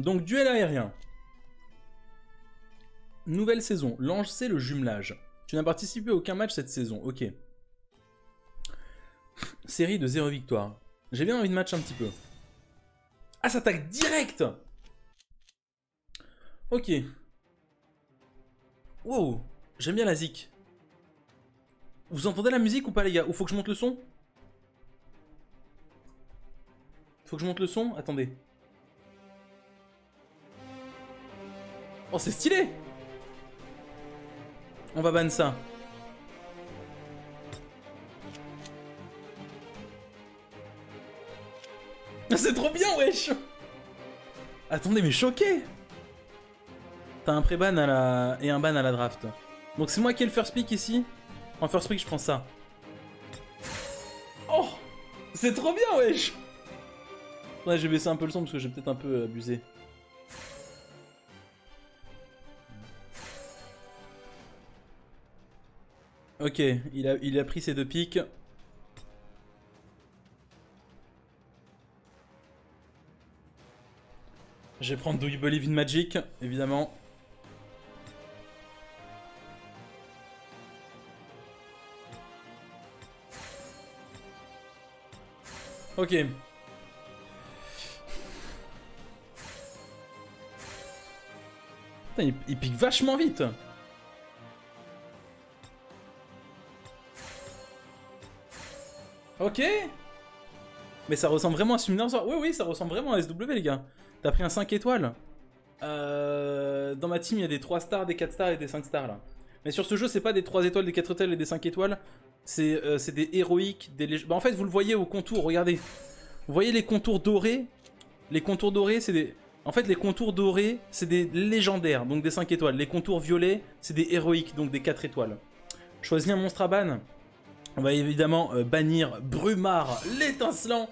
Donc, duel aérien. Nouvelle saison. Lancer le jumelage. Tu n'as participé à aucun match cette saison. Ok. Série de 0 victoire. J'ai bien envie de match un petit peu. Ah, ça attaque direct Ok. Wow. J'aime bien la zik. Vous entendez la musique ou pas, les gars? Ou faut que je monte le son? Faut que je monte le son? Attendez. Oh, c'est stylé On va ban ça. C'est trop bien, wesh Attendez, mais choqué T'as un pré-ban à la... et un ban à la draft. Donc c'est moi qui ai le first pick ici. En first pick, je prends ça. Oh C'est trop bien, wesh Ouais, j'ai baissé un peu le son parce que j'ai peut-être un peu abusé. Ok, il a, il a pris ses deux pics. Je vais prendre Do You Magic, évidemment. Ok. Putain, il pique vachement vite. Ok. Mais ça ressemble vraiment à Summoner Oui, oui, ça ressemble vraiment à SW, les gars. T'as pris un 5 étoiles. Euh, dans ma team, il y a des 3 stars, des 4 stars et des 5 stars, là. Mais sur ce jeu, c'est pas des 3 étoiles, des 4 étoiles et des 5 étoiles. C'est euh, des héroïques, des bah, En fait, vous le voyez au contour, regardez. Vous voyez les contours dorés? Les contours dorés, c'est des... En fait, les contours dorés, c'est des légendaires, donc des 5 étoiles. Les contours violets, c'est des héroïques, donc des 4 étoiles. Choisis un monstre à ban. On va évidemment euh, bannir Brumar, l'étincelant.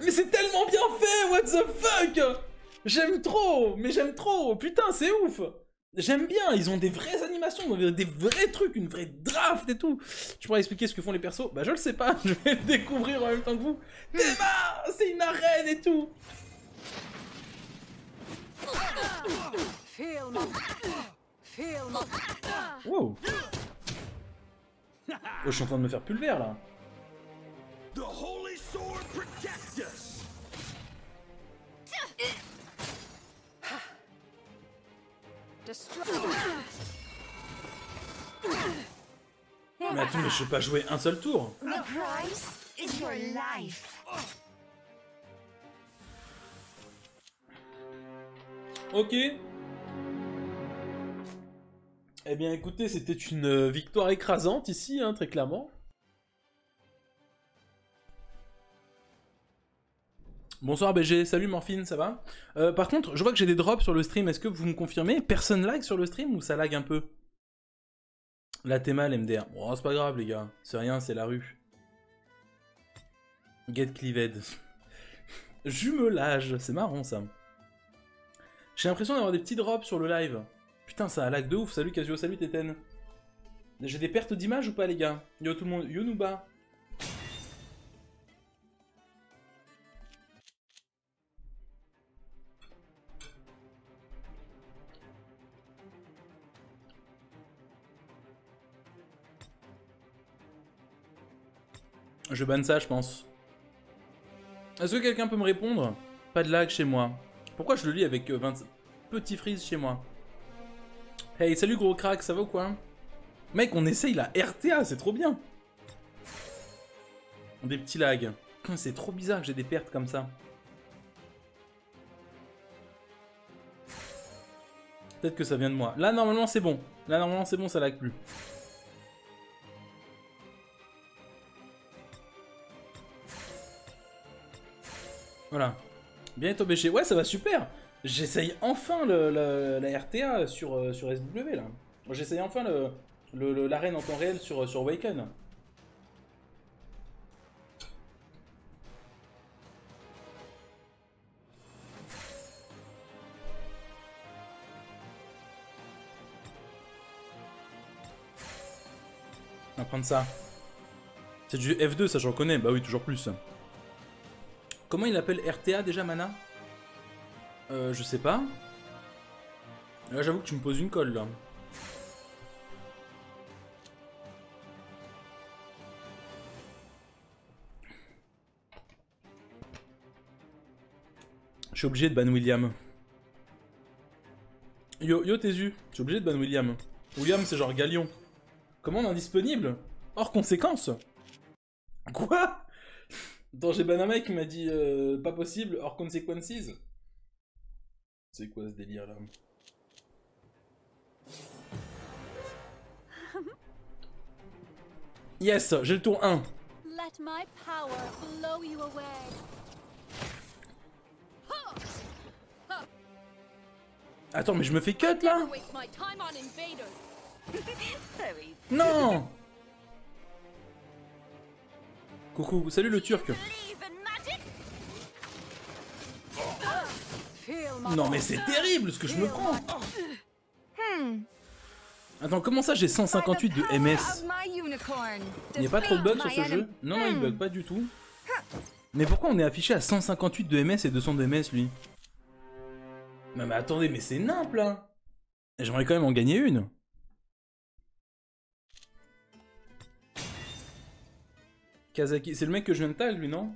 Mais c'est tellement bien fait, what the fuck! J'aime trop, mais j'aime trop, putain, c'est ouf! J'aime bien, ils ont des vraies animations, des vrais trucs, une vraie draft et tout. Tu pourrais expliquer ce que font les persos? Bah je le sais pas, je vais le découvrir en même temps que vous. Théma C'est une arène et tout. Wow Oh, je suis en train de me faire pulver là. Mais attends, mais je peux pas jouer un seul tour. Ok. Eh bien écoutez, c'était une victoire écrasante ici, hein, très clairement. Bonsoir BG, salut Morphine, ça va? Euh, Par contre, je vois que j'ai des drops sur le stream, est-ce que vous me confirmez? Personne lag sur le stream ou ça lag un peu? La théma, l'MDR. Bon, c'est pas grave les gars, c'est rien, c'est la rue. Get cleaved. Jumelage, c'est marrant ça. J'ai l'impression d'avoir des petits drops sur le live. Putain, ça a lag de ouf. Salut Casio, salut Téten. J'ai des pertes d'image ou pas les gars? Yo tout le monde, yo Nouba. Je banne ça, je pense. Est-ce que quelqu'un peut me répondre? Pas de lag chez moi. Pourquoi je le lis avec 20 euh, petits frises chez moi Hey, salut gros crack, ça va ou quoi? Mec, on essaye la RTA, c'est trop bien Des petits lags. C'est trop bizarre que j'ai des pertes comme ça. Peut-être que ça vient de moi. Là, normalement, c'est bon. Là, normalement, c'est bon, ça lag plus. Voilà. Bien OBG. Ouais, ça va super. J'essaye enfin le, la RTA sur, euh, sur SW là. J'essaye enfin l'arène en temps réel sur, sur Waken. On va prendre ça. C'est du F2, ça je reconnais. Bah oui, toujours plus. Comment il appelle RTA déjà, Mana? Euh, je sais pas. Là, j'avoue que tu me poses une colle, là. Je suis obligé de ban William. Yo, yo Tézu, je suis obligé de ban William. William, c'est genre Galion. Commande indisponible Hors conséquence Quoi? J'ai ban un mec qui m'a dit euh, pas possible, hors consequences. C'est quoi ce délire là Yes, j'ai le tour 1. Let my power blow you away. Attends, mais je me fais cut là? Non Coucou, salut le turc. Believe in magic. Feel my Non mais c'est terrible ce que je me prends Attends, comment ça j'ai 158 de MS Il n'y a pas trop de bugs sur ce jeu? Non, il bug pas du tout. Mais pourquoi on est affiché à 158 de MS et 200 de MS lui? Mais attendez, mais c'est nimple là J'aimerais quand même en gagner une. Kazaki, c'est le mec que je viens de tag lui, non?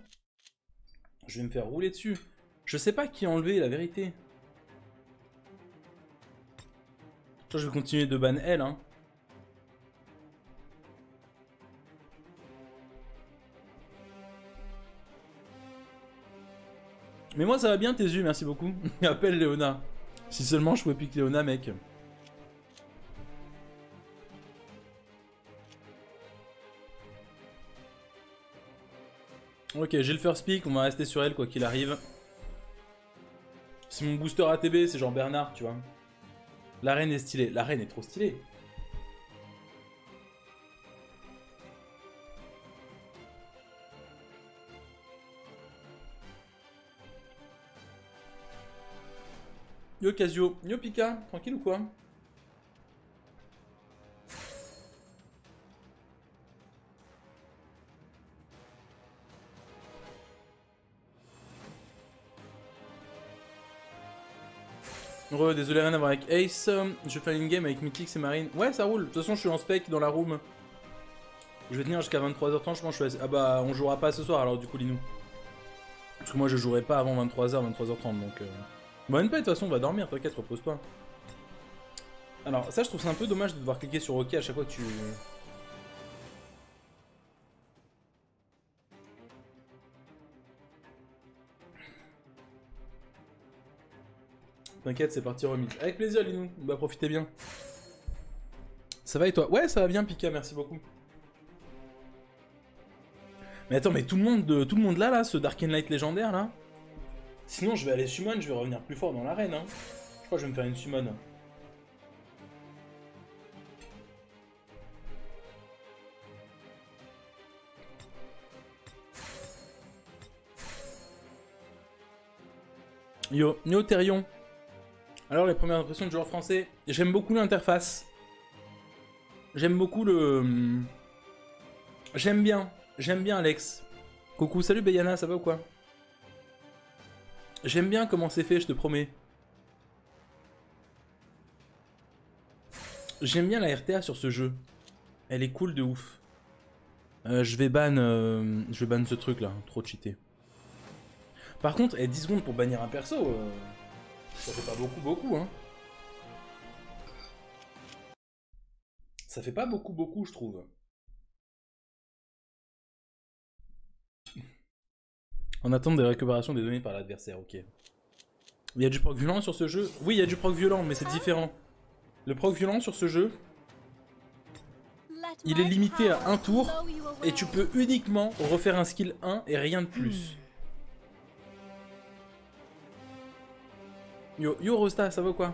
Je vais me faire rouler dessus. Je sais pas qui a enlevé la vérité. Je vais continuer de ban elle, hein. Mais moi ça va bien tes yeux, merci beaucoup. Appelle Léona. Si seulement je pouvais piquer Léona, mec. Ok, j'ai le first pick, on va rester sur elle quoi qu'il arrive. C'est mon booster ATB, c'est genre Bernard, tu vois. La reine est stylée. La reine est trop stylée. Yo Casio, yo Pika, tranquille ou quoi? Désolé rien à voir avec Ace. Je fais une game avec Mythix et Marine. Ouais, ça roule. De toute façon, je suis en spec dans la room. Je vais tenir jusqu'à 23h30, je pense. Je suis Ah bah, on jouera pas ce soir alors, du coup, Linou. Parce que moi, je jouerai pas avant 23h, 23h30. Donc. Euh... Bon, une pas, de toute façon, on va dormir, t'inquiète, repose-toi. Alors, ça, je trouve ça un peu dommage de devoir cliquer sur OK à chaque fois que tu. T'inquiète, c'est parti remix. Avec plaisir, Linou. Bah, profitez bien. Ça va et toi? Ouais, ça va bien, Pika, merci beaucoup. Mais attends, mais tout le monde, de, tout le monde là, là, ce Dark Light légendaire, là? Sinon, je vais aller summon, je vais revenir plus fort dans l'arène, hein. Je crois que je vais me faire une summon. Yo, Yo. Alors, les premières impressions de joueur français. J'aime beaucoup l'interface. J'aime beaucoup le. J'aime bien. J'aime bien Alex. Coucou, salut Bayana, ça va ou quoi? J'aime bien comment c'est fait, je te promets. J'aime bien la RTA sur ce jeu. Elle est cool de ouf. Euh, je vais ban, euh, je vais ban ce truc là, trop cheaté. Par contre, eh, 10 secondes pour bannir un perso, euh, ça fait pas beaucoup beaucoup hein. Ça fait pas beaucoup beaucoup je trouve. En attente des récupérations des données par l'adversaire, ok. Il y a du proc violent sur ce jeu? Oui, il y a du proc violent, mais c'est différent. Le proc violent sur ce jeu, il est limité à un tour, et tu peux uniquement refaire un skill 1 et rien de plus. Yo, yo Rosta, ça va ou quoi.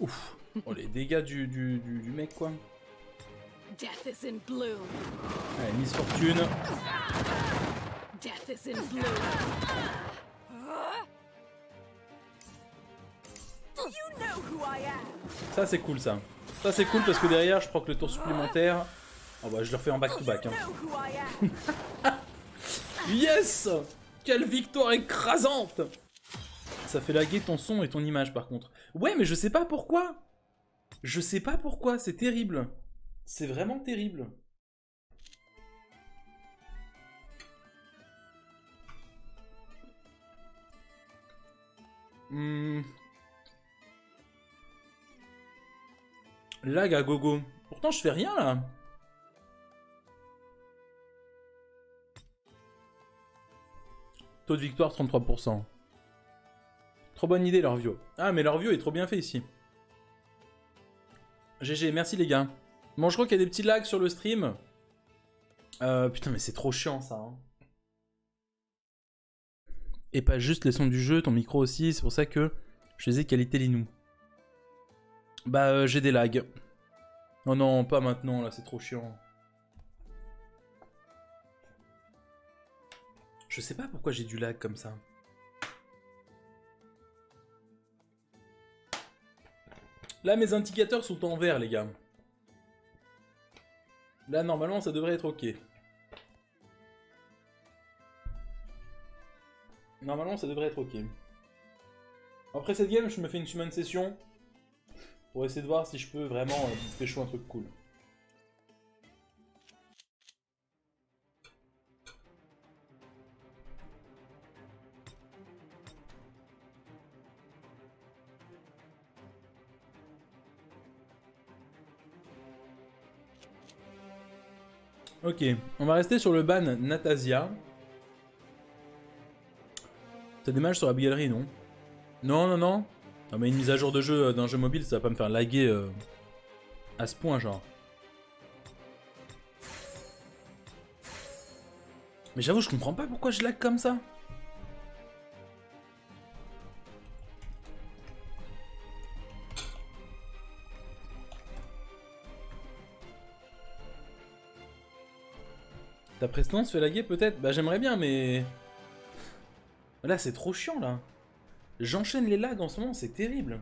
Ouf. Oh, les dégâts du, du, du, du mec, quoi. Death is in bloom. Allez, Miss Fortune. Ça, c'est cool, ça. Ça, c'est cool parce que derrière, je proc le tour supplémentaire. Oh bah, je le refais en back-to-back. hein. Yes Quelle victoire écrasante Ça fait laguer ton son et ton image par contre. Ouais, mais je sais pas pourquoi. Je sais pas pourquoi, c'est terrible. C'est vraiment terrible. Hmm. Lag à gogo. Pourtant, je fais rien là. Taux de victoire 33%. Trop bonne idée leur vieux. Ah mais leur vieux est trop bien fait ici. GG, merci les gars. Bon je crois qu'il y a des petits lags sur le stream. Euh, putain mais c'est trop chiant ça. hein. Et pas juste les sons du jeu, ton micro aussi, c'est pour ça que je ai qualité Linou. Bah euh, j'ai des lags. Oh non, pas maintenant là, c'est trop chiant. Je sais pas pourquoi j'ai du lag comme ça. Là, mes indicateurs sont en vert, les gars. Là, normalement, ça devrait être OK. Normalement, ça devrait être OK. Après cette game, je me fais une summon session pour essayer de voir si je peux vraiment euh, pécho un truc cool. Ok, on va rester sur le ban Natasia. T'as des matchs sur la galerie, non? Non, non, non. Non, mais une mise à jour de jeu euh, d'un jeu mobile, ça va pas me faire laguer euh, à ce point, genre. Mais j'avoue, je comprends pas pourquoi je lag comme ça. Ta prestance fait laguer peut-être Bah j'aimerais bien, mais... Là, c'est trop chiant, là. J'enchaîne les lags en ce moment, c'est terrible.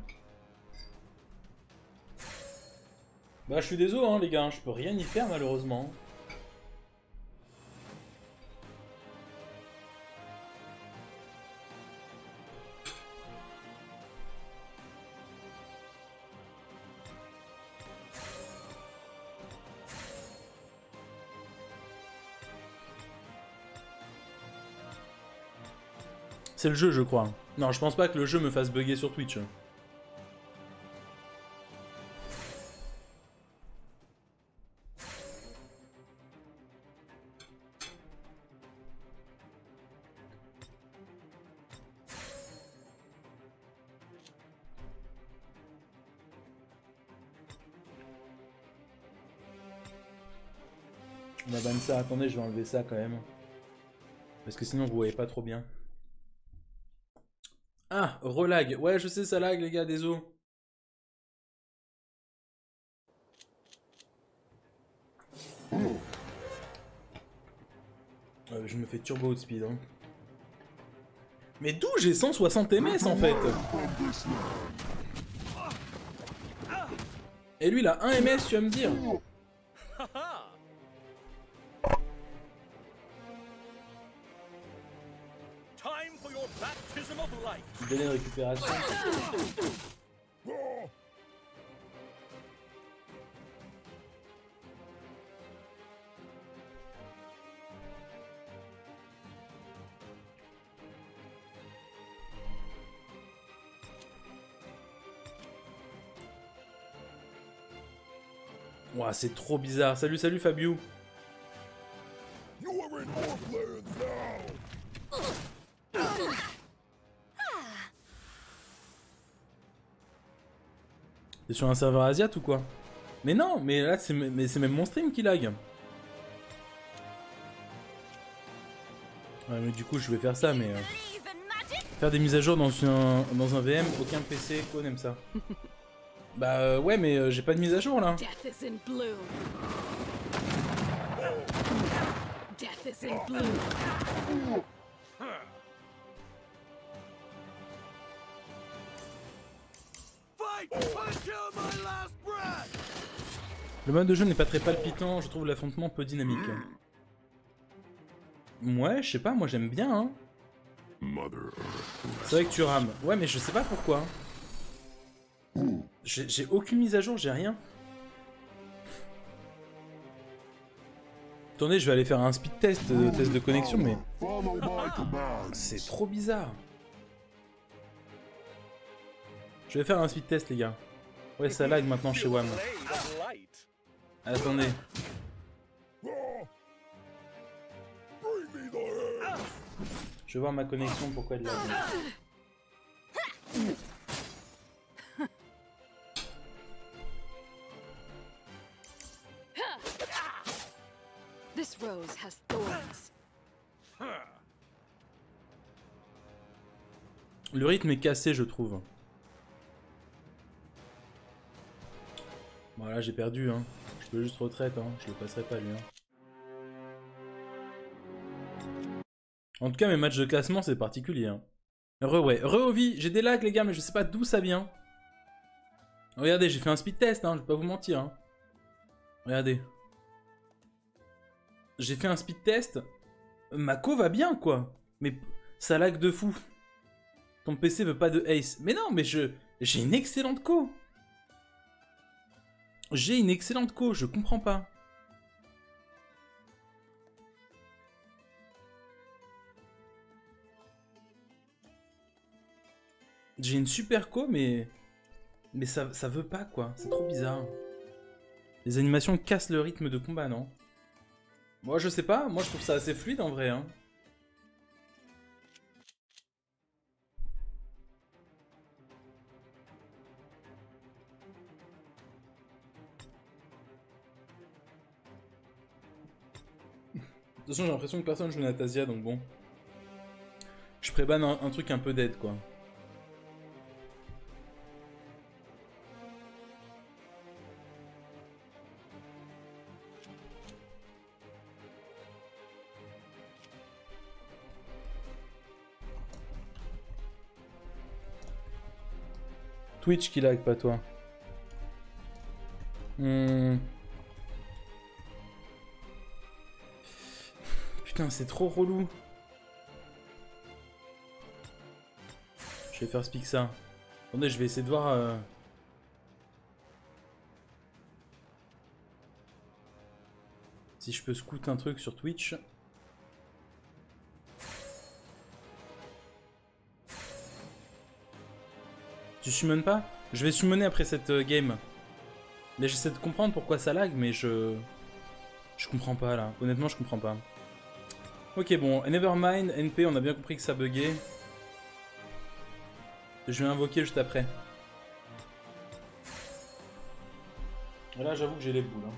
Bah, je suis désolé, hein, les gars, je peux rien y faire, malheureusement. C'est le jeu, je crois. Non, je pense pas que le jeu me fasse bugger sur Twitch. On ban ça. Attendez, je vais enlever ça quand même. Parce que sinon, vous voyez pas trop bien. Ah, relag. Ouais, je sais, ça lag, les gars, désolé. Ouais, je me fais turbo haut speed. Hein. Mais d'où j'ai 160 ms en fait? Et lui, il a 1 ms, tu vas me dire? Délai de récupération. Ouah, c'est trop bizarre. Salut, salut Fabio. T'es sur un serveur Asiat ou quoi Mais non, mais là c'est mais c'est même mon stream qui lag. Ouais, mais du coup je vais faire ça, mais euh, faire des mises à jour dans un dans un VM, aucun PC quoi n'aime ça. bah euh, ouais, mais euh, j'ai pas de mise à jour là. Le mode de jeu n'est pas très palpitant, je trouve l'affrontement peu dynamique. Ouais, je sais pas, moi j'aime bien, hein. C'est vrai que tu rames. Ouais, mais je sais pas pourquoi. J'ai aucune mise à jour, j'ai rien. Attendez, je vais aller faire un speed test, euh, test de connexion, mais command. c'est trop bizarre. Je vais faire un speed test, les gars. Ouais, ça lag maintenant chez WAM. Attendez. Je vais voir ma connexion, pourquoi elle lag. This rose has thorns. Le rythme est cassé, je trouve. Voilà, j'ai perdu, hein. Je peux juste retraite, hein. Je le passerai pas, lui, hein. En tout cas, mes matchs de classement, c'est particulier, hein. Re, ouais. J'ai des lags, les gars, mais je sais pas d'où ça vient. Regardez, j'ai fait un speed test, hein. Je vais pas vous mentir, hein. Regardez. J'ai fait un speed test. Ma co va bien, quoi. Mais ça lag de fou. Ton PC veut pas de Ace. Mais non, mais je j'ai une excellente co. J'ai une excellente co, je comprends pas. J'ai une super co, mais mais ça ça veut pas quoi. C'est trop bizarre. Les animations cassent le rythme de combat, non? Moi, je sais pas. Moi, je trouve ça assez fluide en vrai. Hein. Toute façon, j'ai l'impression que personne joue Natasia, donc bon. Je prébanne un, truc un peu d'aide, quoi. Twitch qui lag, pas toi. Hmm. C'est trop relou. Je vais faire speak ça. Attendez, je vais essayer de voir. euh, Si je peux scout un truc sur Twitch. Tu summones pas? Je vais summoner après cette euh, game. Mais j'essaie de comprendre pourquoi ça lag, mais je... Je comprends pas là. Honnêtement, je comprends pas. Ok, bon, Nevermind, NP, on a bien compris que ça buguait. Je vais invoquer juste après. Et Là, j'avoue que j'ai les boules. hein.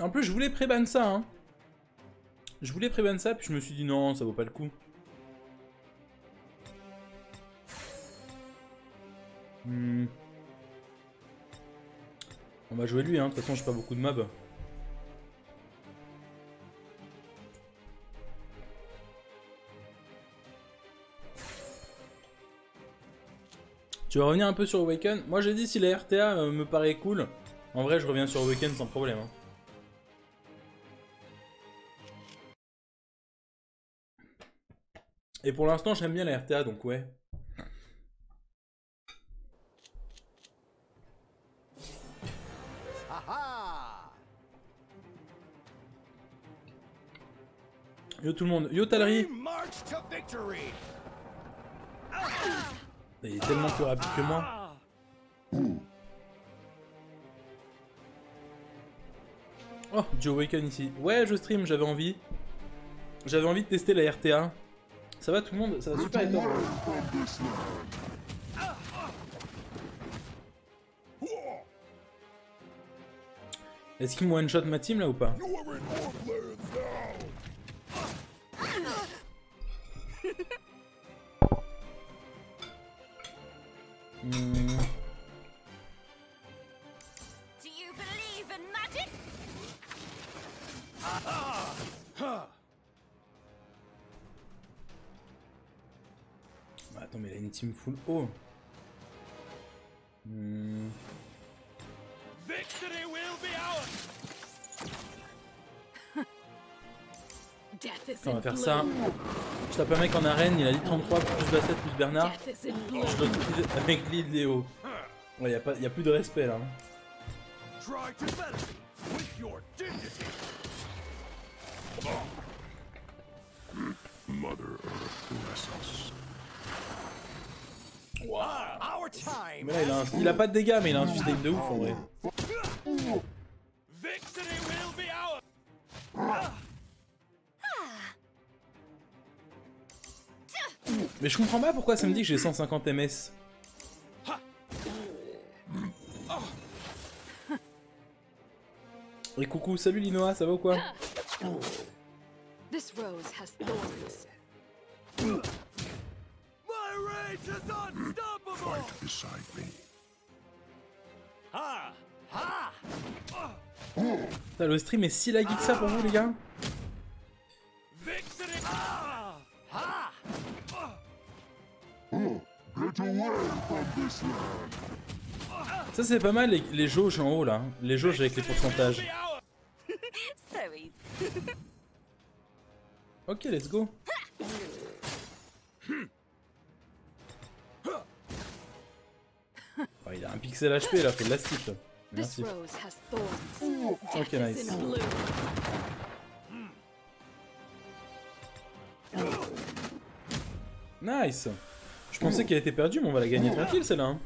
En plus, je voulais pré-ban ça, hein. Je voulais pré-ban ça, puis je me suis dit non, ça vaut pas le coup. Hmm. On va jouer lui, hein. De toute façon, j'ai pas beaucoup de mobs. Tu vas revenir un peu sur Awaken? Moi j'ai dit si la RTA euh, me paraît cool, en vrai je reviens sur Awaken sans problème. hein. Et pour l'instant j'aime bien la RTA donc ouais. Yo tout le monde, yo Talry We march to victory! Il est tellement plus rapide que moi. Ah! Oh, Joe Awaken ici. Ouais, je stream, j'avais envie. J'avais envie de tester la RTA. Ça va tout le monde? Ça va super land. Est-ce qu'il me one shot ma team là ou pas? Team full haut. Hmm. Victory will be ours. On va faire ça. Je tape un mec en arène, il a dit 33 plus Basset plus Bernard. Je avec lead Léo. Ouais, y a, pas, y a plus de respect là. Try to battle me with your dignity. Mother Earth bless us. Our time. Mais là, il a, un- il a pas de dégâts, mais il a un sustain de ouf en vrai. Victory will be ours. Mais je comprends pas pourquoi ça me dit que j'ai 150 ms. Et coucou, salut Linoa, ça va ou quoi? This rose has thorns. Fight beside me. Ha! Ha! Putain, Le stream est si laggy que ça pour vous les gars! Ah! This land. Ça c'est pas mal les, les jauges en haut là, les jauges avec les pourcentages. Ok, let's go. Oh, il a un pixel HP là, fait de la. This Merci. Ok, nice. Nice Je pensais qu'elle était perdue, mais on va la gagner tranquille celle-là. hein.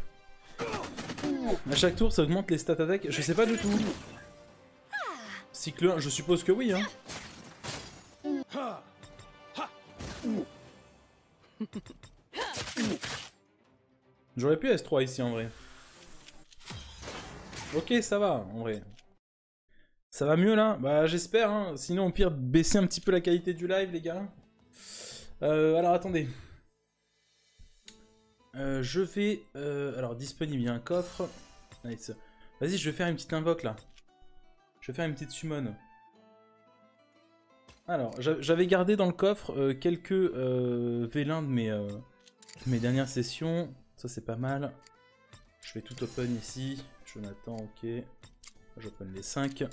À chaque tour, ça augmente les stats attaques. Je sais pas du tout. Cycle 1, je suppose que oui. Hein. J'aurais pu S3 ici en vrai. Ok, ça va en vrai. Ça va mieux là? Bah j'espère. Hein. Sinon, au pire, baisser un petit peu la qualité du live, les gars. Euh, alors attendez. Euh, je vais... euh, alors disponible, il y a un coffre. Nice. Vas-y, je vais faire une petite invoque là. Je vais faire une petite summon. Alors, j'a- j'avais gardé dans le coffre euh, quelques euh, vélins de mes, de mes dernières sessions. Ça c'est pas mal. Je vais tout open ici. Jonathan, ok. J'open les 5.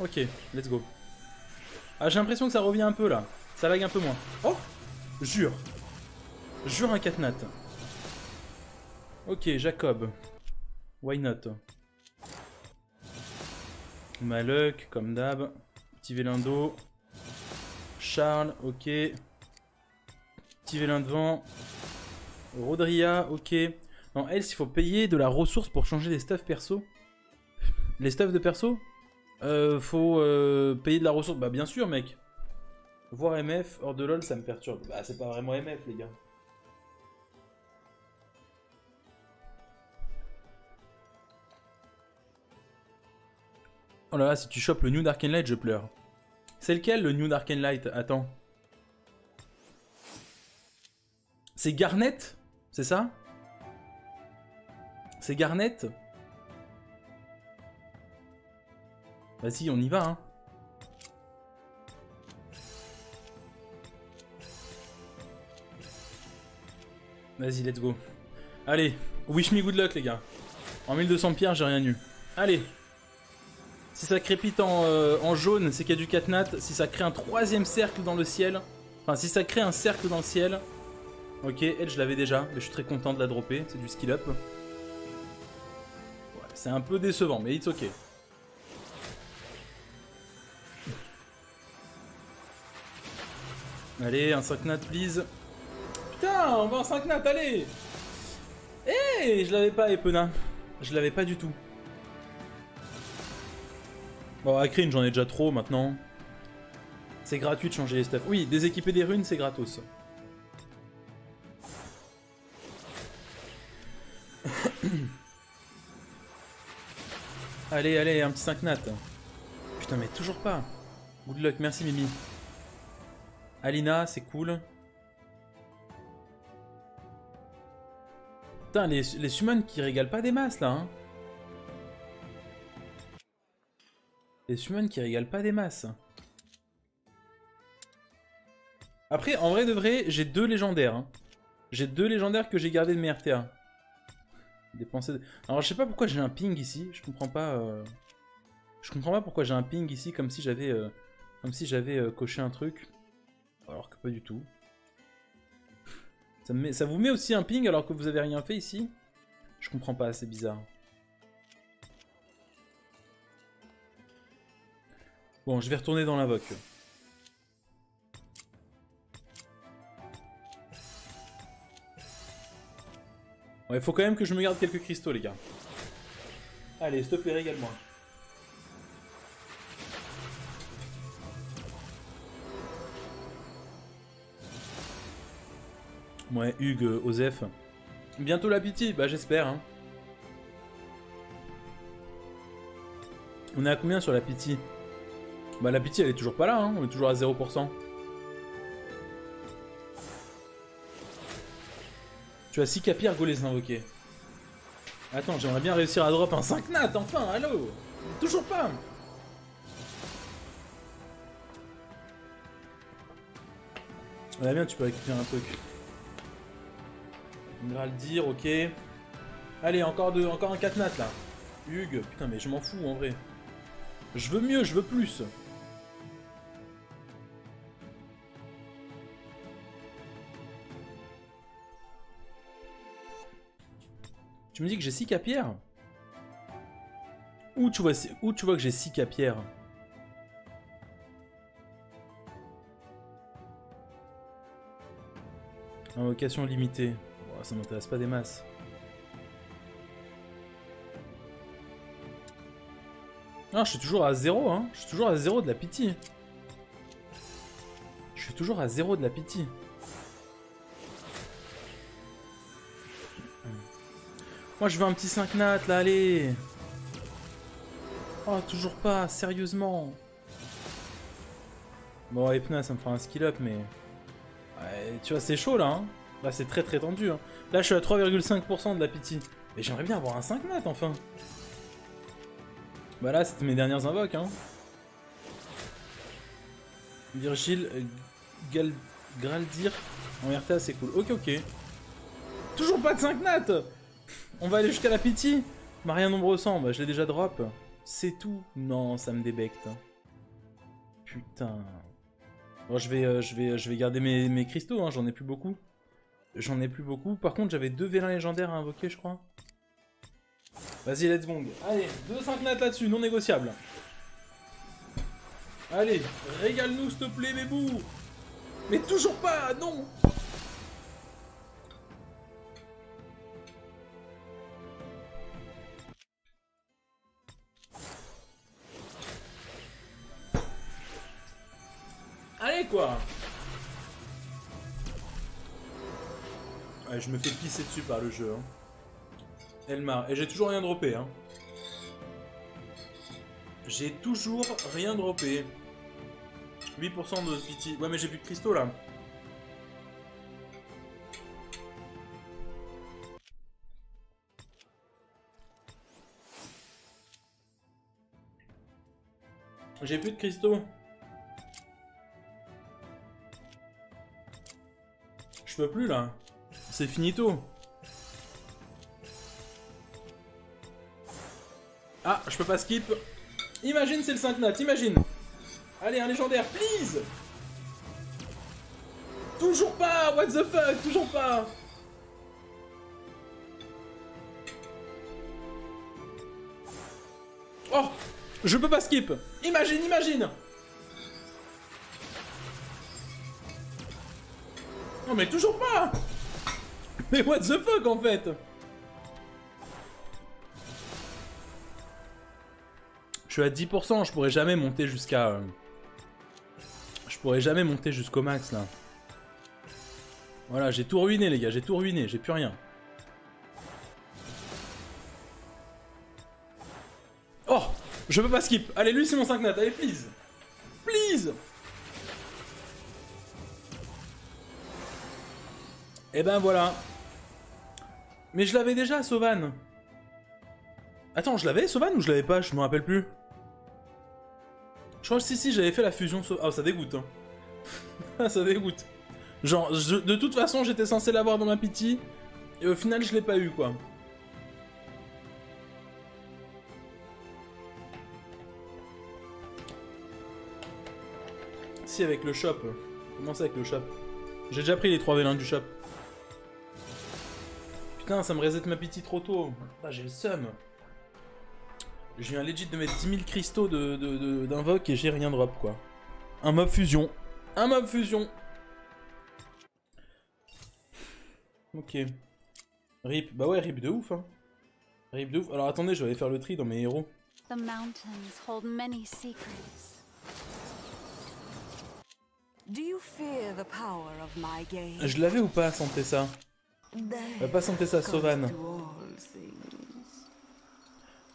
Ok, let's go. Ah, j'ai l'impression que ça revient un peu là. Ça lag un peu moins. Oh Jure. Jure un catnat. Ok, Jacob. Why not? Maluk, comme d'hab. Petit vélin d'eau. Charles, ok. Petit vélin de vent. Rodria, ok. Non, else, il faut payer de la ressource pour changer les stuffs perso. Les stuffs de perso? Euh, Faut euh, payer de la ressource. Bah, bien sûr, mec. Voir MF hors de LoL, ça me perturbe. Bah, c'est pas vraiment MF, les gars. Oh là là, si tu chopes le New Dark Light, je pleure. C'est lequel le New Dark Light? Attends. C'est Garnet? C'est ça? C'est Garnet? Vas-y, on y va, hein. Vas-y, let's go. Allez, wish me good luck, les gars. En 1200 pierres, j'ai rien eu. Allez. Si ça crépite en, euh, en jaune, c'est qu'il y a du catnat. Si ça crée un troisième cercle dans le ciel, enfin, si ça crée un cercle dans le ciel, ok, elle, je l'avais déjà, mais je suis très content de la dropper. C'est du skill up. C'est un peu décevant, mais it's ok. Allez, un 5 nat, please. Putain, on va en 5 nat, allez Eh, je l'avais pas, Epona. Je l'avais pas du tout. Bon, Akrin, j'en ai déjà trop maintenant. C'est gratuit de changer les stuff. Oui, déséquiper des runes, c'est gratos. allez, allez, un petit 5 nat. Putain, mais toujours pas. Good luck, merci Mimi. Alina, c'est cool. Putain, les, les summons qui régalent pas des masses là. Hein. Les summons qui régalent pas des masses. Après, en vrai de vrai, j'ai deux légendaires. hein. J'ai deux légendaires que j'ai gardés de mes RTA. Alors je sais pas pourquoi j'ai un ping ici. Je comprends pas. euh, Je comprends pas pourquoi j'ai un ping ici comme si j'avais euh, comme si j'avais euh, coché un truc. Alors que pas du tout. Ça, ça vous met aussi un ping alors que vous avez rien fait ici? Je comprends pas, c'est bizarre. Bon, je vais retourner dans l'invoque. Ouais, faut quand même que je me garde quelques cristaux, les gars. Allez, s'il te plaît, régale-moi. Ouais, Hugues, Osef. Bientôt la pitié, bah j'espère. Hein. On est à combien sur la pitié? Bah la pitié elle est toujours pas là, hein. on est toujours à 0%. Tu as 6 capières, go les invoquer. Attends, j'aimerais bien réussir à drop un 5 nat, enfin, allô Toujours pas Ouais bien, tu peux récupérer un truc. On va le dire, ok. Allez, encore, deux, encore un 4 nat là. Hugues, putain, mais je m'en fous en vrai. Je veux mieux, je veux plus. Tu me dis que j'ai 6 capières Où tu vois, où tu vois que j'ai 6 capières Invocation limitée. Bon, ça m'intéresse pas des masses. Non, je suis toujours à 0, hein. Je suis toujours à 0 de la pitié. Je suis toujours à 0 de la pitié. Moi, je veux un petit 5 nat, là, allez Oh, toujours pas, sérieusement Bon, Epna, ça me fera un skill up, mais... Ouais, tu vois, c'est chaud, là, hein Là, c'est très très tendu, hein. Là, je suis à 3,5% de la pitié. Mais j'aimerais bien avoir un 5 nat, enfin Bah là, c'était mes dernières invoques, hein. Virgile, euh, Gal... Graldir, en RTA, c'est cool. Ok, ok. Toujours pas de 5 nat On va aller jusqu'à la pitié Maria nombre 100, bah je l'ai déjà drop. C'est tout Non, ça me débecte. Putain. Bon, je vais, euh, je vais, je vais garder mes, mes cristaux, hein, j'en ai plus beaucoup. J'en ai plus beaucoup. Par contre, j'avais deux vélins légendaires à invoquer, je crois. Vas-y, let's go. Allez, 2 5 nat là-dessus, non négociable. Allez, régale-nous, s'il te plaît, bébou Mais toujours pas, non Quoi Ouais, je me fais pisser dessus par le jeu. Hein. Elmar. Et j'ai toujours rien droppé. Hein. J'ai toujours rien droppé. 8% de pitié. Ouais, mais j'ai plus de cristaux là. J'ai plus de cristaux. Je peux plus là. C'est finito. Ah, je peux pas skip. Imagine c'est le 5 nat, imagine. Allez, un légendaire, please Toujours pas What the fuck Toujours pas Oh Je peux pas skip Imagine, imagine Non mais toujours pas. Mais what the fuck en fait? Je suis à 10%, je pourrais jamais monter jusqu'à... euh, Je pourrais jamais monter jusqu'au max là. Voilà, j'ai tout ruiné les gars, j'ai tout ruiné, j'ai plus rien. Oh Je peux pas skip. Allez, lui c'est mon 5 nat, allez please. Please Et ben voilà. Mais je l'avais déjà, Sauvan Attends, je l'avais, Sauvan, ou je l'avais pas? Je me rappelle plus. Je crois que si, si, j'avais fait la fusion Sau- Oh, ça dégoûte. hein. Ah, ça dégoûte. Genre, je- de toute façon, j'étais censé l'avoir dans ma pity, et au final, je l'ai pas eu, quoi. Si, avec le shop. Comment ça, avec le shop? J'ai déjà pris les 3 vélins du shop. Putain, ça me reset ma pity trop tôt. Ah, j'ai le seum. Je viens legit de mettre 10 000 cristaux de- de- de- d'invoque et j'ai rien drop, quoi. Un mob fusion. Un mob fusion. Ok. Rip. Bah ouais, rip de ouf, hein. Rip de ouf. Alors attendez, je vais aller faire le tri dans mes héros. The mountains hold many secrets. Do you fear the power of my game? Je l'avais ou pas, santé ça Va pas santé ça, comes Sauvan. to all things.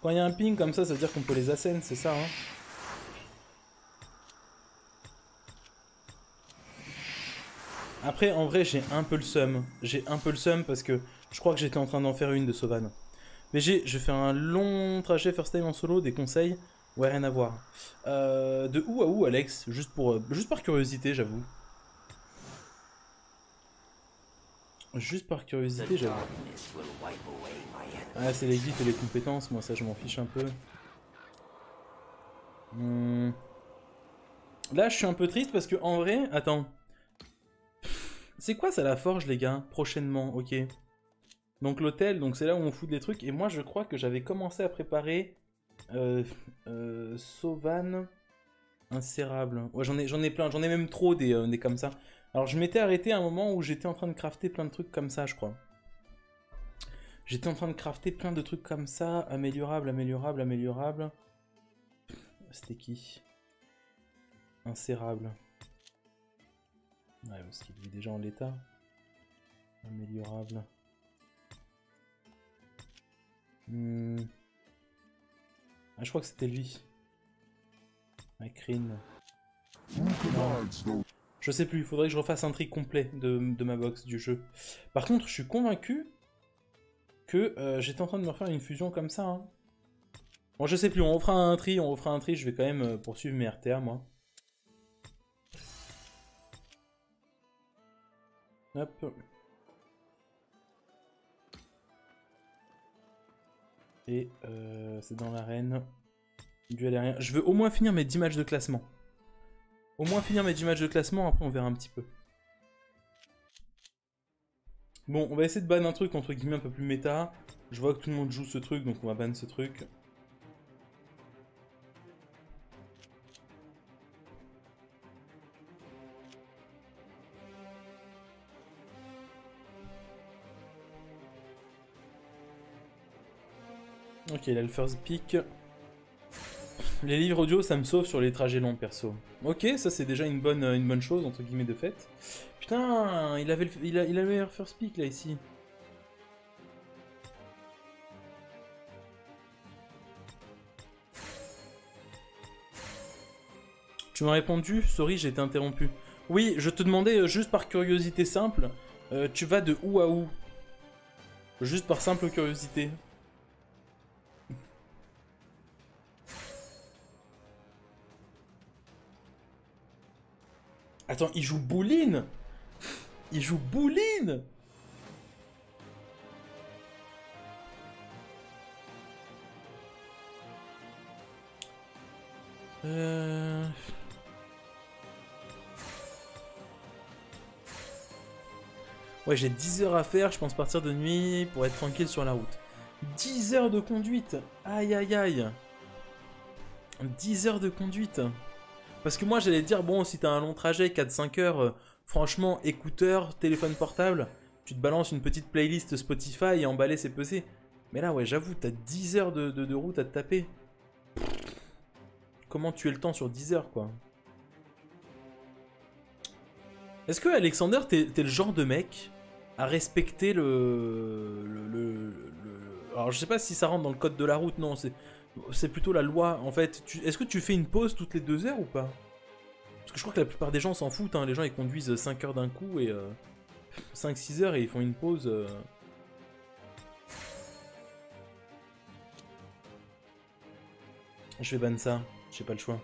Quand il y a un ping comme ça, ça veut dire qu'on peut les ascend, c'est ça, hein Après, en vrai, j'ai un peu le seum. J'ai un peu le seum parce que je crois que j'étais en train d'en faire une de Sauvan. Mais j'ai, je fais un long trajet first time en solo, des conseils. Ouais, rien à voir. Euh, de où à où, Alex? Juste, pour, euh, juste par curiosité, j'avoue. Juste par curiosité, j'avoue. Ah, c'est les gifs et les compétences, moi ça je m'en fiche un peu. Hmm. Là, je suis un peu triste parce que en vrai, attends. C'est quoi ça la forge, les gars Prochainement, ok. Donc l'hôtel, donc c'est là où on fout des trucs. Et moi, je crois que j'avais commencé à préparer euh, euh, Sauvan insérable. Ouais, j'en ai, ai plein, j'en ai même trop des, euh, des comme ça. Alors je m'étais arrêté à un moment où j'étais en train de crafter plein de trucs comme ça, je crois. J'étais en train de crafter plein de trucs comme ça, améliorable, améliorable, améliorable. C'était qui? Insérable. Ouais, parce qu'il est déjà en l'état. Améliorable. Hmm. Ah, je crois que c'était lui. Macrin. Who commands those Je sais plus, il faudrait que je refasse un tri complet de, ma box du jeu. Par contre, je suis convaincu que euh, j'étais en train de me refaire une fusion comme ça. hein. Bon, je sais plus, on refera un tri, on refera un tri, je vais quand même euh, poursuivre mes RTA, moi. Hop. Et euh, c'est dans l'arène. Duel aérien. Je veux au moins finir mes 10 matchs de classement. Au moins finir mes 10 matchs de classement, après on verra un petit peu. Bon, on va essayer de ban un truc entre guillemets un peu plus méta. Je vois que tout le monde joue ce truc, donc on va ban ce truc. Ok, il a le first pick. Les livres audio, ça me sauve sur les trajets longs, perso. Ok, ça c'est déjà une bonne, chose, entre guillemets, de fait. Putain, il avait le, il il a le meilleur first pick, là, ici. Tu m'as répondu Sorry, j'ai été interrompu. Oui, je te demandais, euh, juste par curiosité simple, euh, tu vas de où à où? Juste par simple curiosité. Attends, il joue Bouline Il joue Bouline Euh... Ouais, j'ai 10 heures à faire, je pense partir de nuit pour être tranquille sur la route. 10 heures de conduite. Aïe aïe aïe. 10 heures de conduite Parce que moi j'allais dire, bon, si t'as un long trajet, 4-5 heures, euh, franchement, écouteurs, téléphone portable, tu te balances une petite playlist Spotify et emballer c'est pesé. Mais là, ouais, j'avoue, t'as 10 heures de, de- route à te taper. Comment tuer le temps sur 10 heures, quoi? Est-ce que, Alexander, t'es le genre de mec à respecter le, le- le- Alors, je sais pas si ça rentre dans le code de la route, non, c'est c'est plutôt la loi, en fait. Est-ce que tu fais une pause toutes les deux heures ou pas? Parce que je crois que la plupart des gens s'en foutent, hein. les gens ils conduisent 5 heures d'un coup et... Euh... 5-6 heures et ils font une pause... Euh. Je vais ban ça, j'ai pas le choix.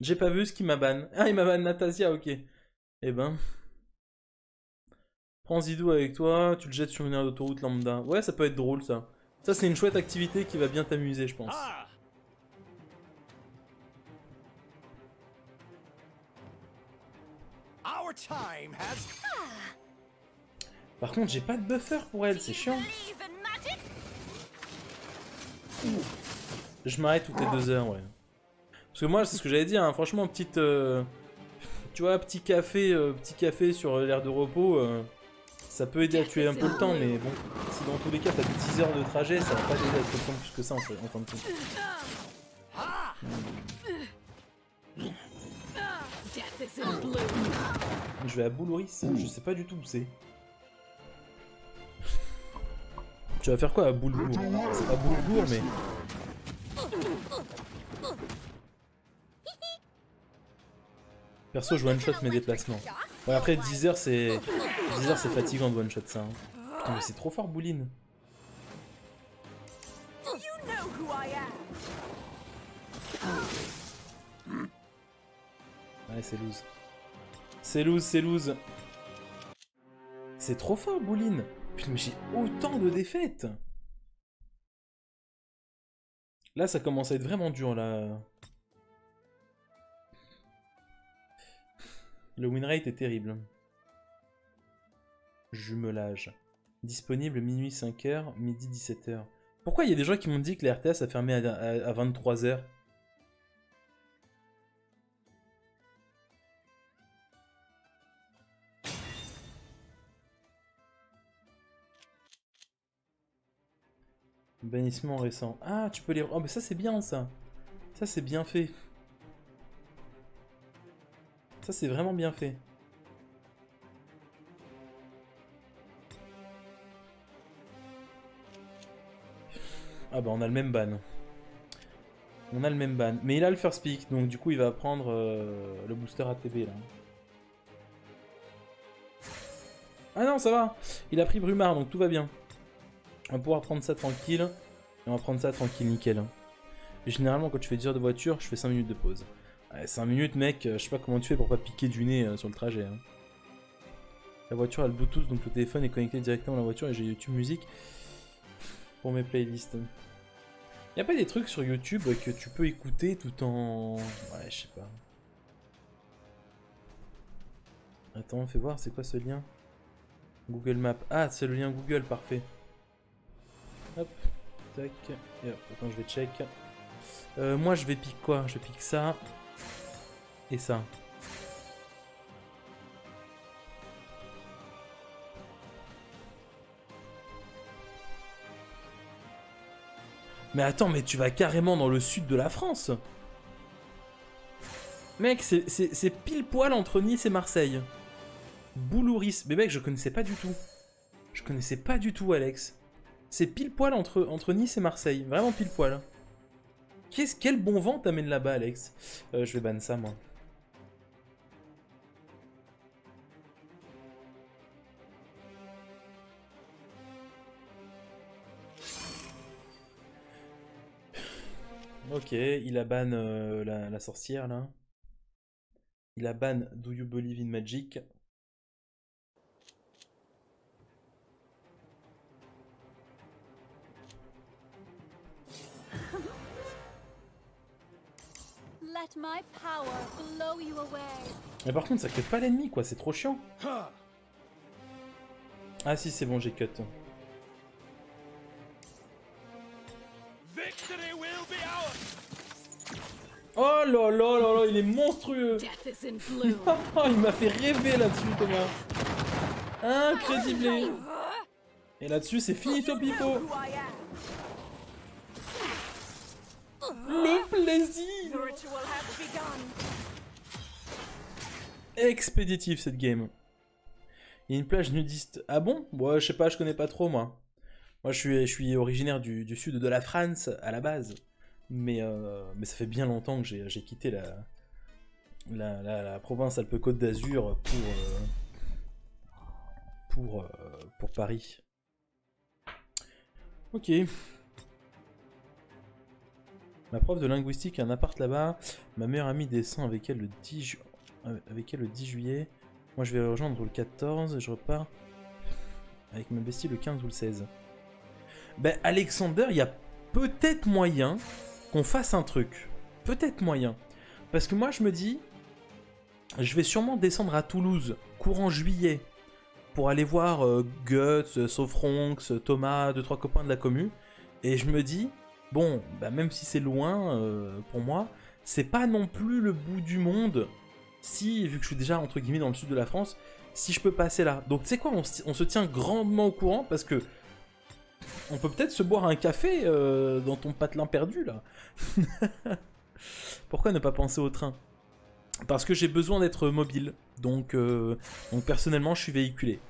J'ai pas vu ce qui m'a ban. Ah, il m'a ban Natasia, ok. Eh ben. Prends Zidou avec toi, tu le jettes sur une aire d'autoroute lambda. Ouais, ça peut être drôle ça. Ça, c'est une chouette activité qui va bien t'amuser, je pense. Ah! Our time has Par contre, j'ai pas de buffer pour elle, c'est chiant. Je m'arrête toutes les deux heures, ouais. Parce que moi, c'est ce que j'allais dire, hein, franchement, petite... euh, Tu vois, petit café, euh, petit café sur l'aire de repos, euh, ça peut aider à tuer un peu le temps, mais bon, si dans tous les cas t'as 10 heures de trajet, ça va pas t'aider à tuer le temps plus que ça en, fait, en fin de compte. Je vais à Boulouris, je sais pas du tout où c'est. Tu vas faire quoi à Boulbourg C'est pas Boulbourg, mais... Perso, je one-shot mes déplacements. Ouais, après 10 heures, c'est... 10 heures, c'est fatigant de one-shot ça. hein. Putain, mais c'est trop fort, Bouline. Ouais, c'est loose. C'est loose, c'est loose. C'est trop fort, Bouline. Putain, mais j'ai autant de défaites. Là, ça commence à être vraiment dur, là. Le win rate est terrible. Jumelage. Disponible minuit 5h, midi 17h. Pourquoi il y a des gens qui m'ont dit que la RTS a fermé à, à 23h Bannissement récent. Ah, tu peux les... Oh, mais ça, c'est bien, ça. Ça, c'est bien fait. Ça, c'est vraiment bien fait. Ah bah, on a le même ban. On a le même ban. Mais il a le first pick, donc du coup, il va prendre euh, le booster ATB, là. Ah non, ça va Il a pris Brumard, donc tout va bien. On va pouvoir prendre ça tranquille. Et on va prendre ça tranquille, nickel. Généralement, quand tu fais 10 heures de voiture, je fais 5 minutes de pause. Ouais, 5 minutes, mec, euh, je sais pas comment tu fais pour pas piquer du nez euh, sur le trajet. hein. La voiture a le Bluetooth, donc le téléphone est connecté directement à la voiture et j'ai YouTube Music pour mes playlists. Y a pas des trucs sur YouTube que tu peux écouter tout en... Ouais, je sais pas. Attends, fais voir, c'est quoi ce lien? Google Maps. Ah, c'est le lien Google, parfait. Hop, tac, et hop, attends, je vais check. Euh, moi, je vais piquer quoi? Je pique ça. Et ça. Mais attends, mais tu vas carrément dans le sud de la France Mec, c'est- pile poil entre Nice et Marseille. Boulouris. Mais mec, je connaissais pas du tout. Je connaissais pas du tout, Alex. C'est pile poil entre, entre Nice et Marseille. Vraiment pile poil. Quel bon vent t'amène là-bas, Alex? Euh, Je vais ban ça, moi. Ok, il a ban euh, la, la sorcière, là. Il a ban Do You Believe in Magic? Let my power blow you away. Mais par contre, ça cut pas l'ennemi, quoi. C'est trop chiant. Ah si, c'est bon, j'ai cut. Oh là là là là, il est monstrueux. Oh, il m'a fait rêver là-dessus, Thomas. Incrédible. Et là-dessus, c'est finito pipo. Who I am. Le plaisir. Expéditif cette game. Il y a une plage nudiste. Ah bon? Ouais, je sais pas, je connais pas trop moi. Moi, je suis, je suis originaire du, du sud de la France à la base. Mais, euh, mais ça fait bien longtemps que j'ai quitté la, la, province Alpes-Côte d'Azur pour, euh, pour, euh, pour Paris. Ok. Ma prof de linguistique a un appart là-bas. Ma meilleure amie descend avec elle le 10, ju- euh, avec elle le 10 juillet. Moi je vais rejoindre le 14 et je repars avec ma bestie le 15 ou le 16. Ben Alexander, il y a peut-être moyen fasse un truc. Peut-être moyen. Parce que moi je me dis, je vais sûrement descendre à Toulouse courant juillet pour aller voir euh, Guts, Sofronx, Thomas, deux trois copains de la commu. Et je me dis, bon, bah, même si c'est loin euh, pour moi, c'est pas non plus le bout du monde. Si, vu que je suis déjà entre guillemets dans le sud de la France, si je peux passer là. Donc tu sais quoi, on se tient grandement au courant parce que on peut peut-être se boire un café euh, dans ton patelin perdu là. Pourquoi ne pas penser au train? Parce que j'ai besoin d'être mobile. Donc, euh, donc personnellement, je suis véhiculé.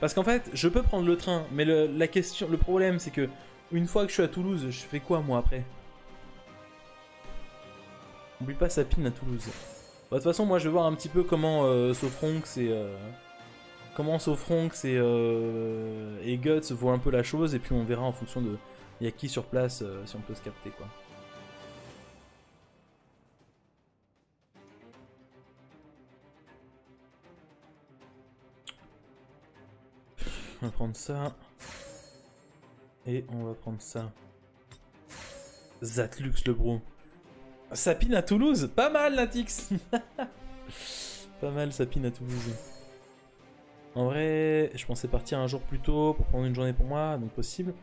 Parce qu'en fait, je peux prendre le train, mais le, la question, le problème, c'est que une fois que je suis à Toulouse, je fais quoi moi après? Oublie pas Sapine à Toulouse. Bah, De toute façon, moi, je vais voir un petit peu comment euh, Sofronx et euh, comment Sofronx et, euh, et Guts voient un peu la chose, et puis on verra en fonction de il y a qui sur place euh, si on peut se capter quoi. On va prendre ça. Et on va prendre ça. Zatlux le bro. Sapine à Toulouse Pas mal Natix Pas mal Sapine à Toulouse. En vrai, je pensais partir un jour plus tôt pour prendre une journée pour moi, donc possible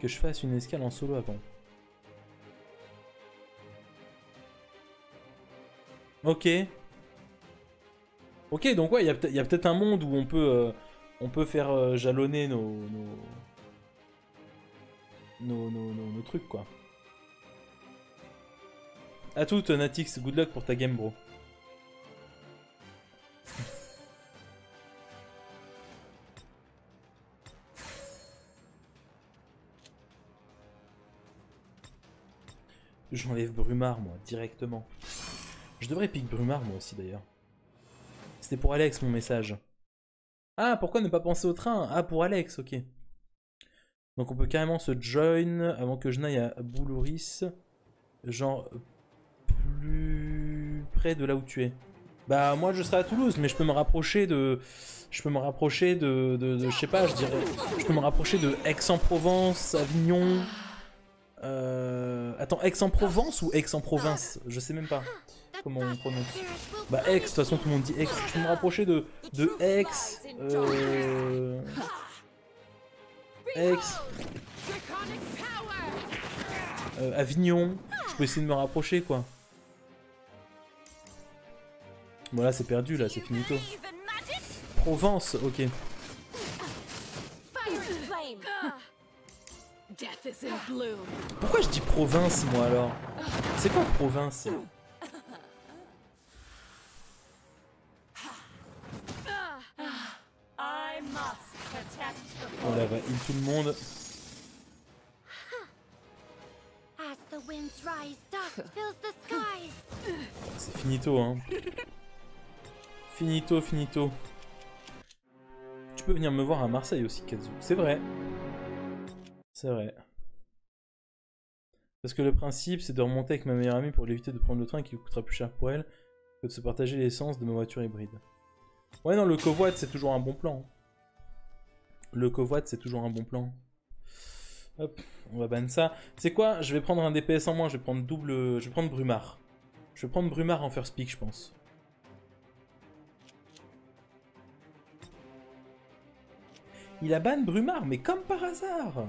que je fasse une escale en solo avant. Ok. Ok, donc ouais, il y a peut-être un monde où on peut, euh, on peut faire euh, jalonner nos, nos, nos- nos- nos trucs, quoi. À toutes, Natix, good luck pour ta game, bro. J'enlève Brumard, moi, directement. Je devrais pick Brumard, moi aussi, d'ailleurs. C'était pour Alex, mon message. Ah, pourquoi ne pas penser au train? Ah, pour Alex, ok. Donc on peut carrément se join avant que je n'aille à Boulouris. Genre, de là où tu es. Bah, moi, je serai à Toulouse, mais je peux me rapprocher de... Je peux me rapprocher de... de, de- je sais pas, je dirais... Je peux me rapprocher de Aix-en-Provence, Avignon... Euh... Attends, Aix-en-Provence ou Aix-en-Province? Je sais même pas comment on prononce. Bah Aix, de toute façon tout le monde dit Aix. Je peux me rapprocher de, de Aix, euh... Aix, euh, Avignon. Je peux essayer de me rapprocher quoi. Bon là c'est perdu là, c'est finito. Provence, ok. Pourquoi je dis province moi alors? C'est quoi province? On la va heal tout le monde. C'est finito, hein. Finito, finito. Tu peux venir me voir à Marseille aussi, Kazu. C'est vrai. C'est vrai. Parce que le principe, c'est de remonter avec ma meilleure amie pour l'éviter de prendre le train qui coûtera plus cher pour elle que de se partager l'essence de ma voiture hybride. Ouais, non, le covoit, c'est toujours un bon plan. Le covoit, c'est toujours un bon plan. Hop, on va ban ça. C'est quoi? Je vais prendre un DPS en moins, je vais prendre double... Je vais prendre Brumard. Je vais prendre Brumard en first pick, je pense. Il a ban Brumard, mais comme par hasard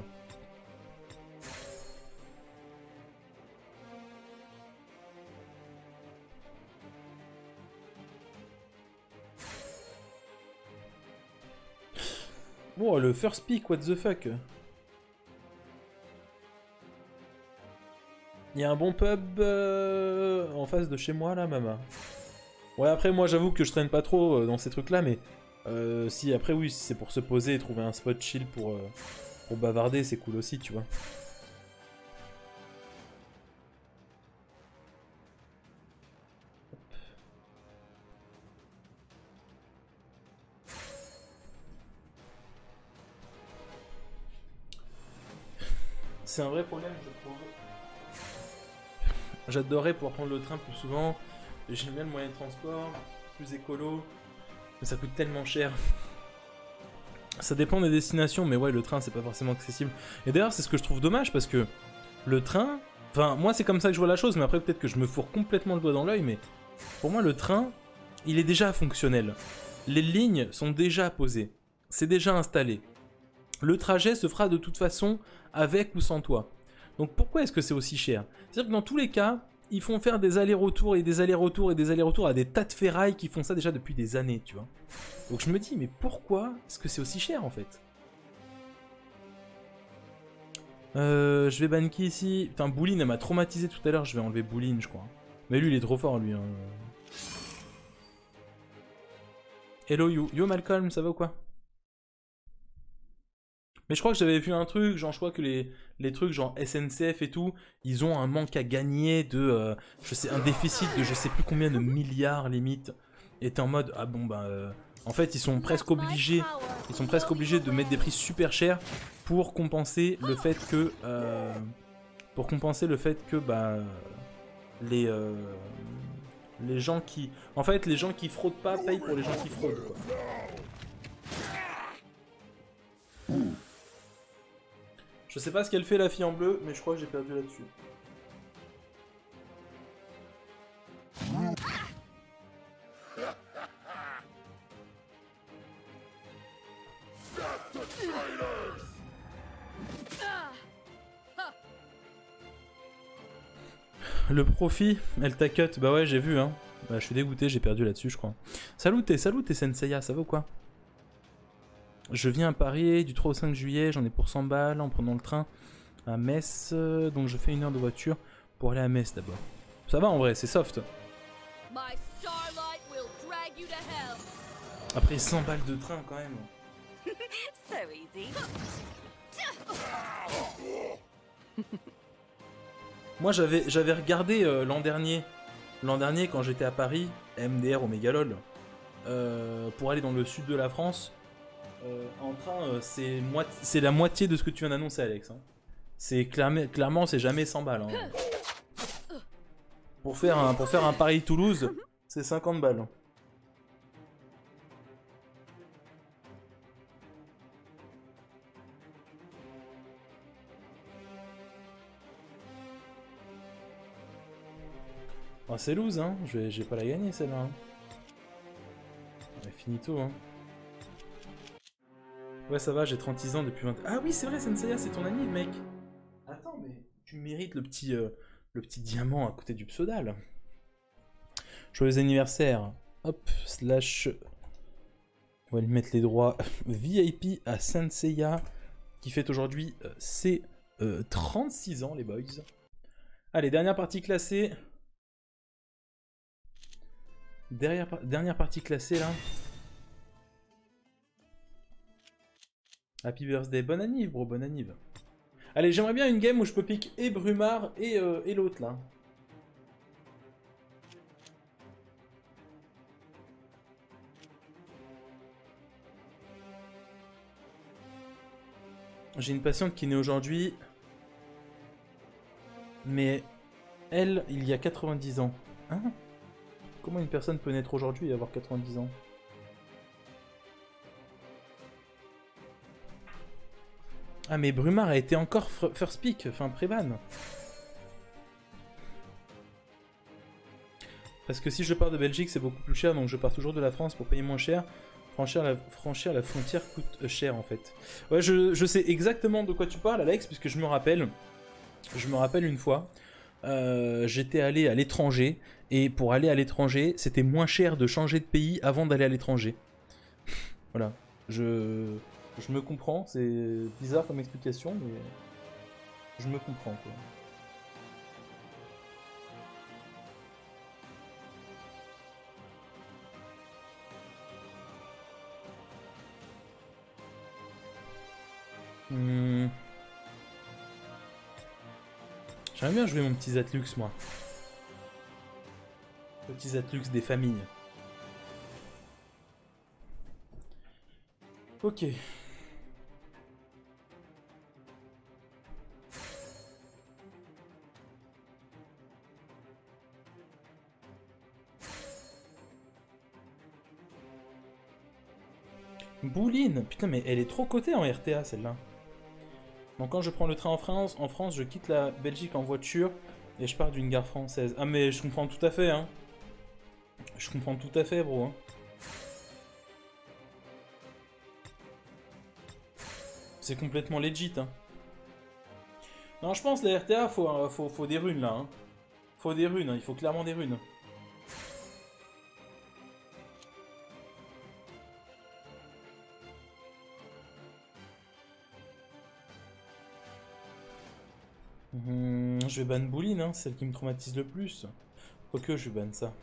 Oh, le first pick, what the fuck Il y a un bon pub euh, en face de chez moi là, maman. Ouais, après, moi j'avoue que je traîne pas trop euh, dans ces trucs là, mais euh, si après oui, si c'est pour se poser et trouver un spot chill pour, euh, pour bavarder, c'est cool aussi, tu vois. C'est un vrai problème, je trouve. J'adorerais pouvoir prendre le train plus souvent. J'aime bien le moyen de transport, plus écolo, mais ça coûte tellement cher. Ça dépend des destinations, mais ouais, le train, c'est pas forcément accessible. Et d'ailleurs, c'est ce que je trouve dommage, parce que le train... Enfin, moi, c'est comme ça que je vois la chose, mais après, peut-être que je me fourre complètement le doigt dans l'œil, mais pour moi, le train, il est déjà fonctionnel. Les lignes sont déjà posées. C'est déjà installé. Le trajet se fera de toute façon avec ou sans toi. Donc pourquoi est-ce que c'est aussi cher? C'est-à-dire que dans tous les cas, ils font faire des allers-retours et des allers-retours et des allers-retours à des tas de ferrailles qui font ça déjà depuis des années, tu vois. Donc je me dis, mais pourquoi est-ce que c'est aussi cher en fait? Euh, Je vais banquer ici. Putain, Bouline, elle m'a traumatisé tout à l'heure. Je vais enlever Bouline, je crois. Mais lui, il est trop fort, lui. Hein. Hello, you. Yo, Malcolm, ça va ou quoi? Mais je crois que j'avais vu un truc, genre je crois que les, les trucs genre SNCF et tout, ils ont un manque à gagner de, euh, je sais, un déficit de je sais plus combien de milliards limite. Et en mode, ah bon bah, euh, en fait ils sont presque obligés, ils sont presque obligés de mettre des prix super chers pour compenser le fait que, euh, pour compenser le fait que bah, les, les gens qui, en fait les gens qui fraudent pas payent pour les gens qui fraudent. Je sais pas ce qu'elle fait la fille en bleu, mais je crois que j'ai perdu là-dessus. Le profit, elle t'a cut. Bah ouais, j'ai vu, hein. Bah, je suis dégoûté, j'ai perdu là-dessus, je crois. Salut, t'es, salut, t'es Senseiya, ça va ou quoi? Je viens à Paris du 3 au 5 juillet, j'en ai pour 100 balles en prenant le train à Metz. Donc je fais une heure de voiture pour aller à Metz d'abord. Ça va en vrai, c'est soft. Après 100 balles de train quand même. Moi j'avais j'avais regardé euh, l'an dernier, l'an dernier quand j'étais à Paris, MDR au Mégalol, euh, pour aller dans le sud de la France. Euh, en train, euh, c'est la moitié de ce que tu viens d'annoncer, Alex. Hein. C'est clairement, c'est jamais 100 balles. Hein. Pour faire un, Paris-Toulouse, c'est 50 balles. Oh, c'est loose, hein. Je vais, pas la gagner celle-là. Hein. Finito, hein. Ouais, ça va, j'ai 36 ans depuis 20... Ah oui, c'est vrai, Senseiya, c'est ton ami, mec Attends, mais tu mérites le petit, euh, le petit diamant à côté du pseudal. Joyeux anniversaire. Hop, slash... On va lui mettre les droits VIP à Senseiya, qui fait aujourd'hui euh, ses 36 euh, ans, les boys. Allez, dernière partie classée. Dernière partie classée, là. Happy birthday, bonne anniv, bro, bonne anniv. Allez, j'aimerais bien une game où je peux pick et Brumard et, euh, et l'autre, là. J'ai une patiente qui naît aujourd'hui. Mais elle, il y a 90 ans. Hein? Comment une personne peut naître aujourd'hui et avoir 90 ans? Ah mais Brumard a été encore first pick, enfin pré-ban. Parce que si je pars de Belgique, c'est beaucoup plus cher, donc je pars toujours de la France pour payer moins cher. Franchir la, franchir la frontière coûte euh, cher en fait. Ouais, je, sais exactement de quoi tu parles, Alex, puisque je me rappelle, je me rappelle une fois, euh, j'étais allé à l'étranger, et pour aller à l'étranger, c'était moins cher de changer de pays avant d'aller à l'étranger. voilà. Je, je me comprends, c'est bizarre comme explication, mais je me comprends quoi. Hmm. J'aimerais bien jouer mon petit Zatlux moi. Petit Zatlux des familles. Ok. Bouline Putain, mais elle est trop cotée en RTA, celle-là. Donc quand je prends le train en France, en France, je quitte la Belgique en voiture et je pars d'une gare française. Ah mais je comprends tout à fait, hein. Je comprends tout à fait, bro. Hein. C'est complètement legit, hein. Non, je pense, la RTA, faut, faut, faut des runes, là. Hein. Faut des runes, hein. il faut clairement des runes. Je vais ban Bouline, hein, celle qui me traumatise le plus. Quoique, je vais ban ça.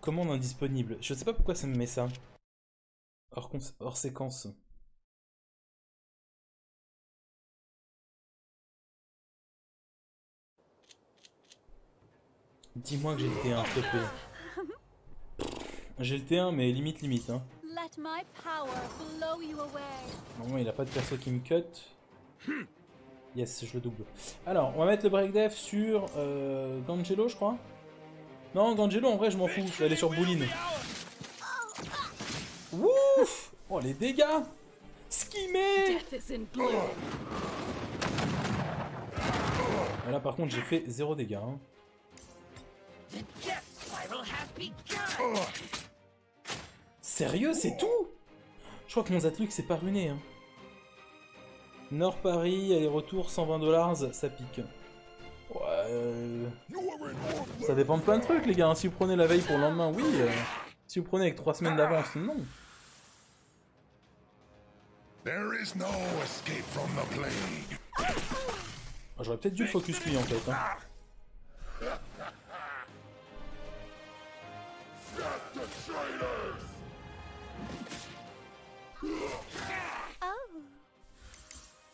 Commande indisponible? Je sais pas pourquoi ça me met ça. Hors, cons- hors séquence. Dis-moi que j'ai le T1, s'il te plaît. J'ai le T1, mais limite, limite. Hein. Let my power blow you away. Normalement, il a pas de perso qui me cut. Yes, je le double. Alors, on va mettre le break def sur euh, Gangelo, je crois. Non, Gangelo, en vrai, je m'en fous. Je vais aller sur Bouline. Ouf Oh, les dégâts Skimé Là, par contre, j'ai fait zéro dégâts. hein. Sérieux, c'est tout? Je crois que mon Zatlux, c'est pas ruiné. Hein. Nord Paris, aller-retour, 120 dollars, ça pique. Ouais. euh, Ça dépend de plein de trucs, les gars. hein. Si vous prenez la veille pour le lendemain, oui. euh, Si vous prenez avec 3 semaines d'avance, non. There is no escape from the plague. Ah, J'aurais peut-être dû le focus lui en fait. hein.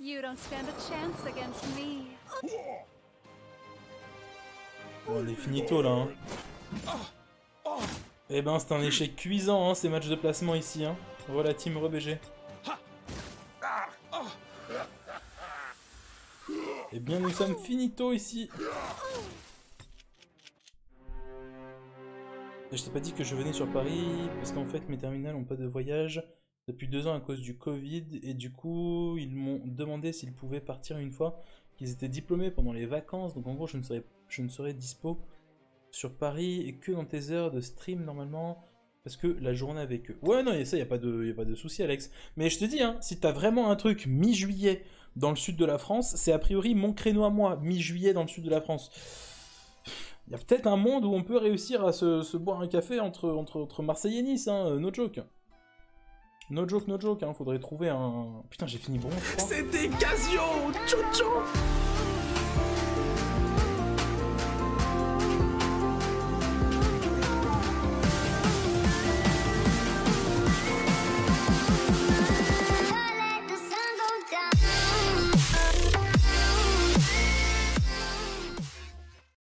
Oh. You chance on est finito là. Hein. Eh ben, c'est un échec cuisant, hein, ces matchs de placement ici. Hein. Voilà, team ReBG. Eh bien, nous sommes finito ici. Je t'ai pas dit que je venais sur Paris, parce qu'en fait, mes terminales ont pas de voyage depuis deux ans à cause du Covid, et du coup, ils m'ont demandé s'ils pouvaient partir une fois qu'ils étaient diplômés pendant les vacances, donc en gros, je ne serais, je ne dispo sur Paris et que dans tes heures de stream normalement parce que la journée avec eux. Ouais non, ça y a pas de y a pas de souci Alex. Mais je te dis hein, si t'as vraiment un truc mi-juillet dans le sud de la France, c'est a priori mon créneau à moi, mi-juillet dans le sud de la France. Il y a peut-être un monde où on peut réussir à se, boire un café entre, entre, entre Marseille et Nice, hein, no joke. No joke, no joke, hein, faudrait trouver un... Putain, j'ai fini bronze. C'était Casio tchou